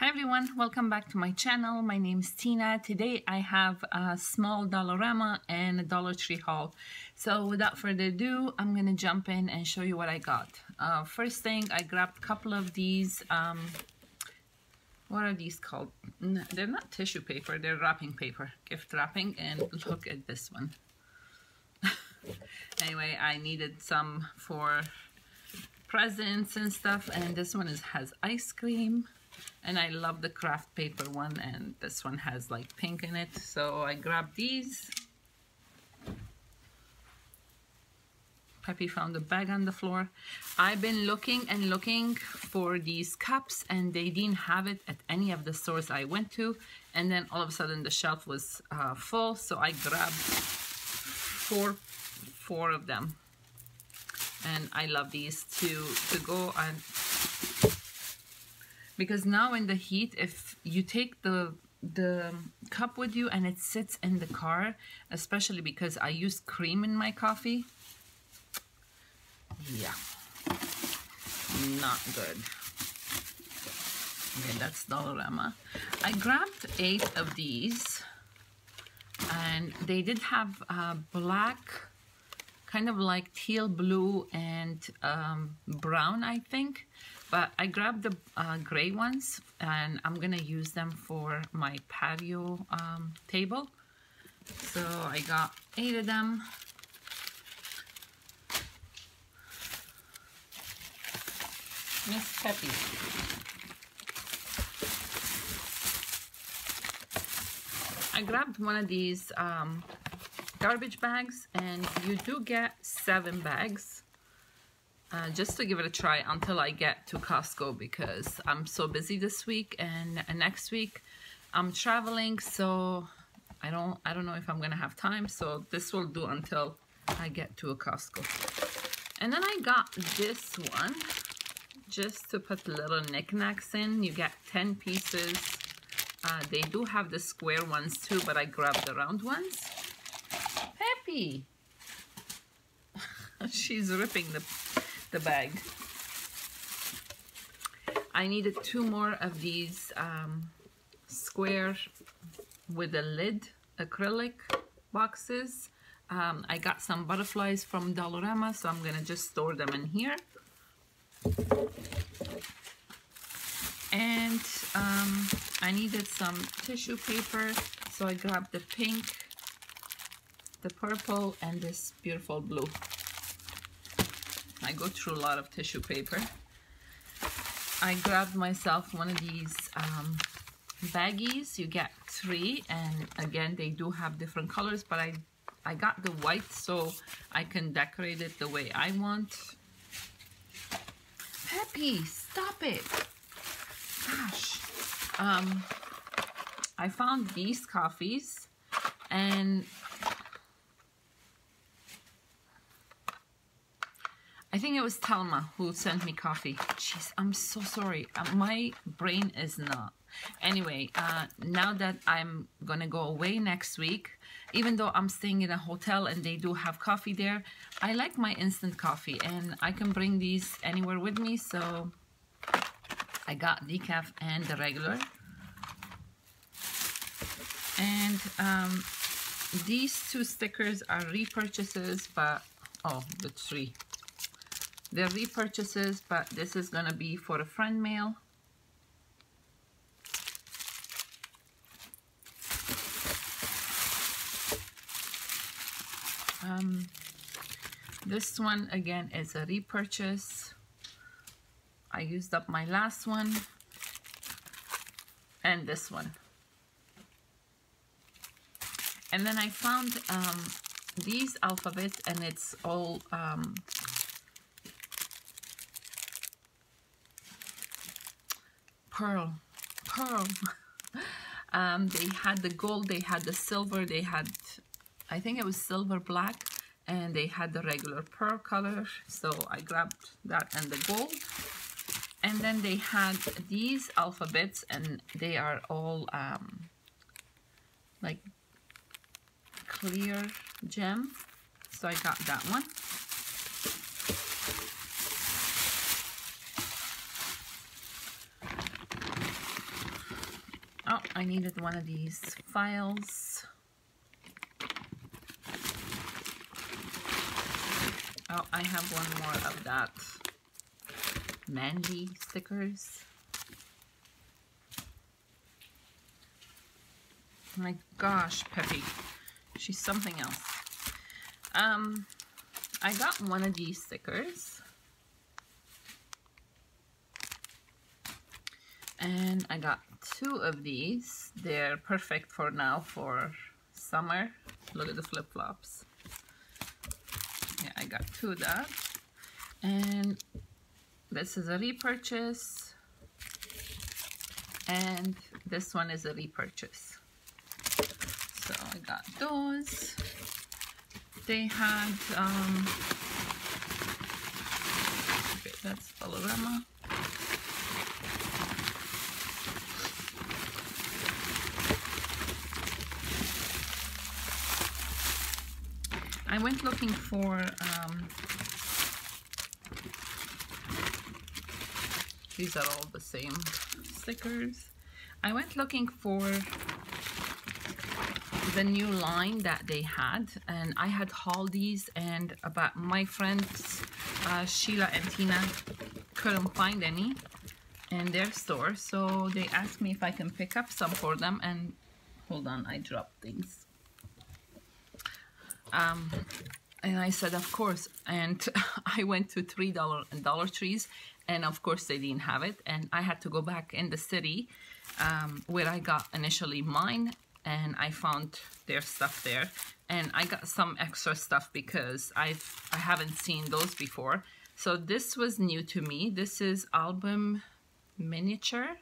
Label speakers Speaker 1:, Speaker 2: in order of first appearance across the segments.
Speaker 1: Hi everyone, welcome back to my channel. My name is Tina. Today I have a small Dollarama and a Dollar Tree haul. So without further ado, I'm gonna jump in and show you what I got. Uh, first thing, I grabbed a couple of these, um, what are these called? They're not tissue paper, they're wrapping paper, gift wrapping, and look at this one. anyway, I needed some for presents and stuff, and this one is has ice cream and I love the craft paper one and this one has like pink in it. So I grabbed these. Peppy found a bag on the floor. I've been looking and looking for these cups and they didn't have it at any of the stores I went to. And then all of a sudden the shelf was uh, full so I grabbed four four of them. And I love these to to go and because now in the heat if you take the the cup with you and it sits in the car especially because I use cream in my coffee yeah not good. Okay that's Dollarama I grabbed eight of these and they did have uh, black kind of like teal blue and um, brown I think but I grabbed the uh, gray ones and I'm gonna use them for my patio um, table. So I got eight of them. Miss Peppy. I grabbed one of these um, garbage bags and you do get seven bags uh, just to give it a try until I get to Costco because I'm so busy this week and next week I'm traveling so I don't I don't know if I'm gonna have time. So this will do until I get to a Costco. And then I got this one just to put little knickknacks in. You get 10 pieces. Uh, they do have the square ones too but I grabbed the round ones. Peppy! She's ripping the the bag. I needed two more of these um, square with a lid acrylic boxes. Um, I got some butterflies from Dollarama, so I'm gonna just store them in here. And um, I needed some tissue paper, so I grabbed the pink, the purple, and this beautiful blue. I go through a lot of tissue paper. I grabbed myself one of these um, baggies. You get three, and again, they do have different colors, but I, I got the white so I can decorate it the way I want. Peppy, stop it. Gosh. Um, I found these coffees, and I think it was Talma who sent me coffee. Jeez, I'm so sorry. Uh, my brain is not. Anyway, uh, now that I'm going to go away next week, even though I'm staying in a hotel and they do have coffee there, I like my instant coffee and I can bring these anywhere with me. So I got decaf and the regular. And um, these two stickers are repurchases, but, oh, the three they're repurchases, but this is going to be for a friend mail. Um, this one, again, is a repurchase. I used up my last one. And this one. And then I found um, these alphabets, and it's all um, pearl pearl. Um, they had the gold they had the silver they had I think it was silver black and they had the regular pearl color. So I grabbed that and the gold. And then they had these alphabets and they are all um, like clear gem. So I got that one Oh, I needed one of these files. Oh, I have one more of that Mandy stickers. My gosh, Peppy. She's something else. Um, I got one of these stickers. And I got two of these. They're perfect for now for summer. Look at the flip-flops. Yeah, I got two of that. And this is a repurchase. And this one is a repurchase. So I got those. They had, um, okay, that's Dollarama. I went looking for um, these are all the same stickers. I went looking for the new line that they had and I had hauled these and about my friends uh, Sheila and Tina couldn't find any in their store so they asked me if I can pick up some for them and hold on I dropped things um, and I said of course. And I went to three dollar and dollar trees and of course they didn't have it. And I had to go back in the city um, where I got initially mine and I found their stuff there. And I got some extra stuff because I've I haven't seen those before. So this was new to me. This is album miniature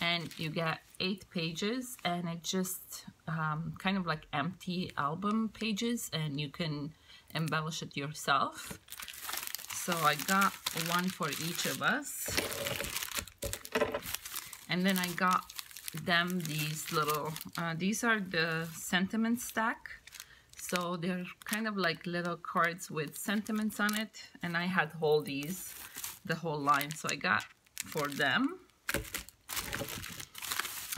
Speaker 1: and you get eight pages and it just um, kind of like empty album pages and you can embellish it yourself. So I got one for each of us. And then I got them these little uh, these are the sentiment stack. So they're kind of like little cards with sentiments on it. And I had all these the whole line. So I got for them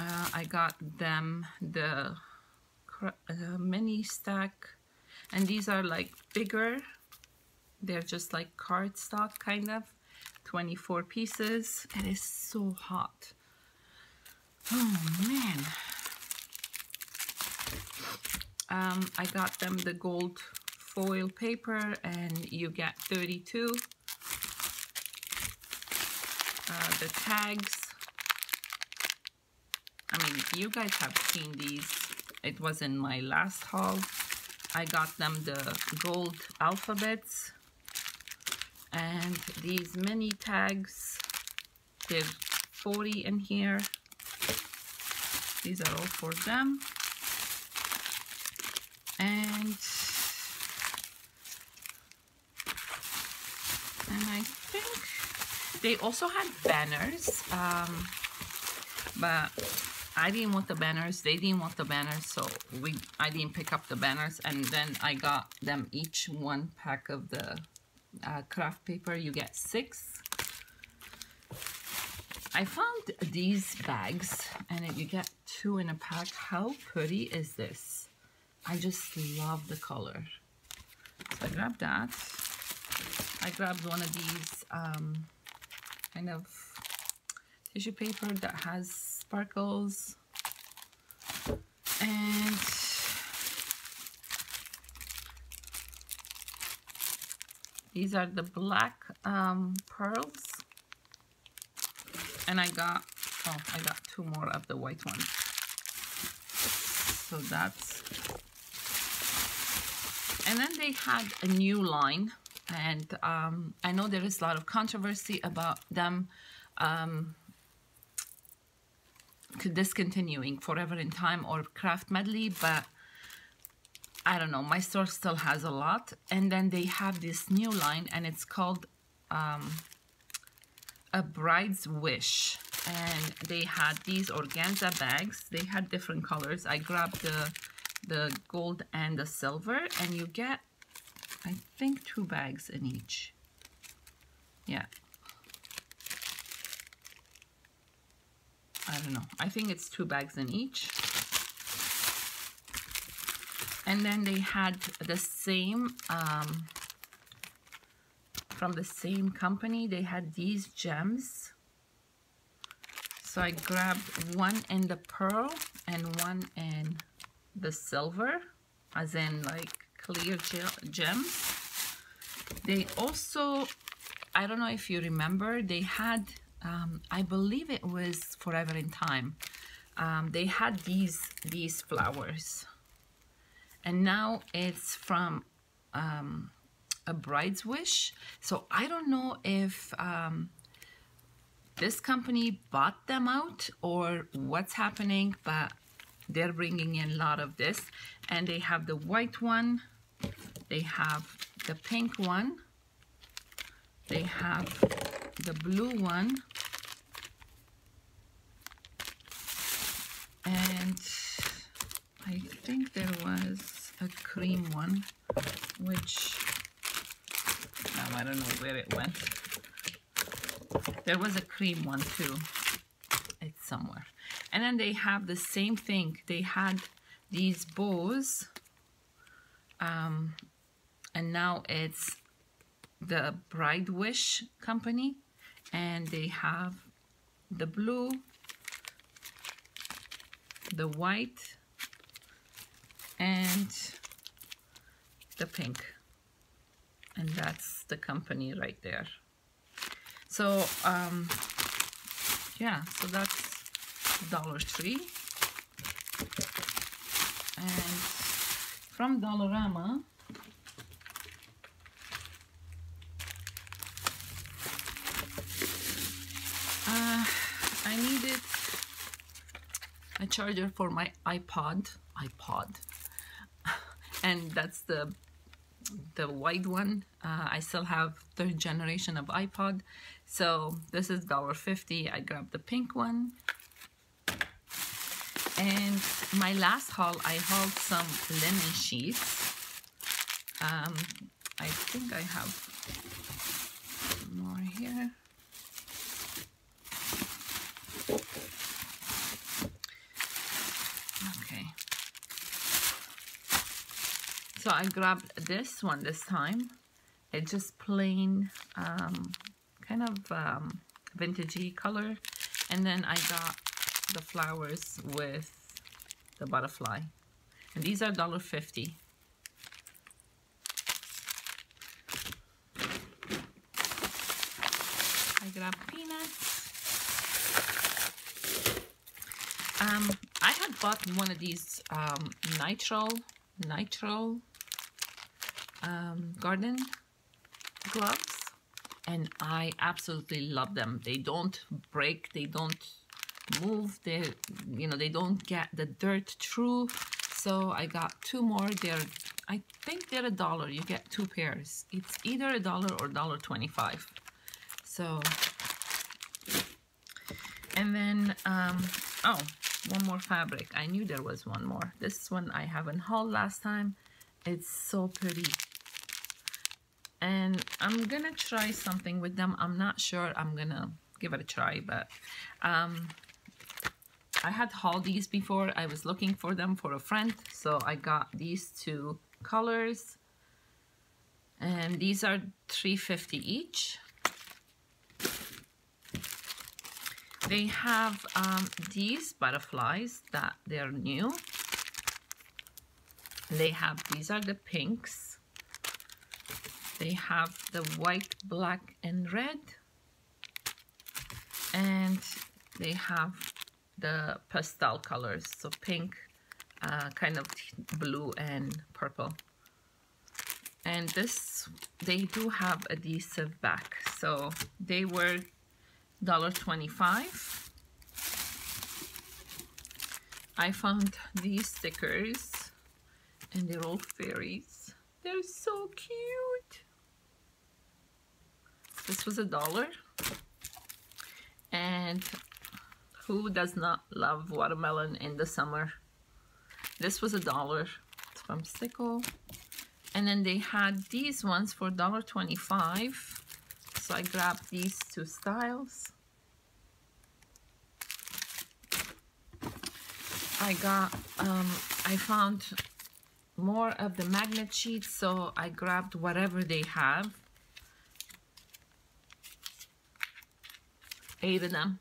Speaker 1: uh, I got them the uh, mini stack and these are like bigger they're just like cardstock kind of 24 pieces it is so hot Oh man. Um, I got them the gold foil paper and you get 32. Uh, the tags. I mean, you guys have seen these. It was in my last haul. I got them the gold alphabets and these mini tags. There's 40 in here. These are all for them. And and I think they also had banners, um, but I didn't want the banners. They didn't want the banners, so we I didn't pick up the banners. And then I got them each one pack of the uh, craft paper. You get six. I found these bags and you get two in a pack. How pretty is this? I just love the color. So I grabbed that. I grabbed one of these um, kind of tissue paper that has sparkles. And these are the black um, pearls. And I got oh I got two more of the white ones. So that's and then they had a new line. And um, I know there is a lot of controversy about them um, discontinuing Forever in Time or Craft Medley but I don't know my store still has a lot. And then they have this new line and it's called um, a bride's wish. And they had these organza bags. They had different colors. I grabbed the the gold and the silver and you get i think two bags in each. Yeah I don't know. I think it's two bags in each. And then they had the same, um, from the same company, they had these gems. So I grabbed one in the pearl and one in the silver, as in like clear gems. They also, I don't know if you remember, they had, um, I believe it was Forever in Time. Um, they had these, these flowers. And now it's from um, a bride's wish. So I don't know if um, this company bought them out or what's happening, but they're bringing in a lot of this. And they have the white one, they have the pink one, they have the blue one, and I think there was a cream one, which now I don't know where it went. There was a cream one too. It's somewhere. And then they have the same thing. They had these bows. Um, and now it's the Bride Wish company. And they have the blue, the white, and the pink. And that's the company right there. So, um, yeah, so that's Dollar Tree. And from Dollarama, uh, I needed a charger for my iPod, iPod, and that's the the white one. Uh, I still have third generation of iPod, so this is $1.50. I grabbed the pink one. And my last haul, I hauled some linen sheets. Um, I think I have more here. Okay. So I grabbed this one this time. It's just plain, um, kind of um, vintagey color. And then I got the flowers with the butterfly. And these are $1.50. I grab peanuts. Um, I had bought one of these um, nitro, nitro um, garden gloves and I absolutely love them. They don't break, they don't move they you know they don't get the dirt through. So I got two more. They're I think they're a dollar. You get two pairs. It's either a dollar or dollar 25 so and then um oh one more fabric. I knew there was one more. This one I haven't hauled last time. It's so pretty and I'm gonna try something with them I'm not sure I'm gonna give it a try but um I had hauled these before. I was looking for them for a friend. So I got these two colors. And these are 350 each. They have um, these butterflies that they're new. They have, these are the pinks. They have the white, black, and red. And they have the pastel colors so pink uh, kind of blue and purple. And this they do have adhesive back so they were $1.25 I found these stickers and they're all fairies. They're so cute this was a dollar and who does not love watermelon in the summer? This was a dollar. It's from Stickle. And then they had these ones for $1.25. So I grabbed these two styles. I got, um, I found more of the magnet sheets, so I grabbed whatever they have. Eight of them.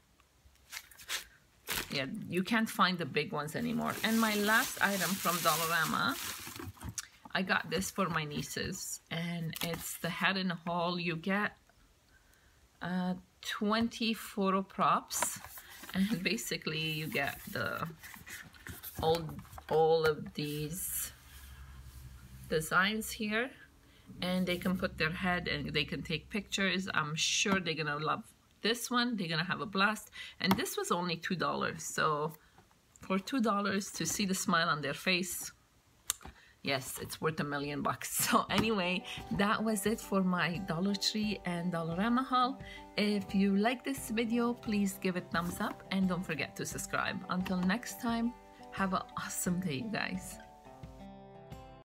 Speaker 1: Yeah, you can't find the big ones anymore. And my last item from Dollarama, I got this for my nieces. And it's the head and haul. You get uh, 20 photo props. And basically you get the all, all of these designs here and they can put their head and they can take pictures. I'm sure they're gonna love this one. They're gonna have a blast. And this was only $2. So for $2 to see the smile on their face, yes, it's worth a million bucks. So anyway, that was it for my Dollar Tree and Dollarama haul. If you like this video, please give it thumbs up and don't forget to subscribe. Until next time, have an awesome day, you guys.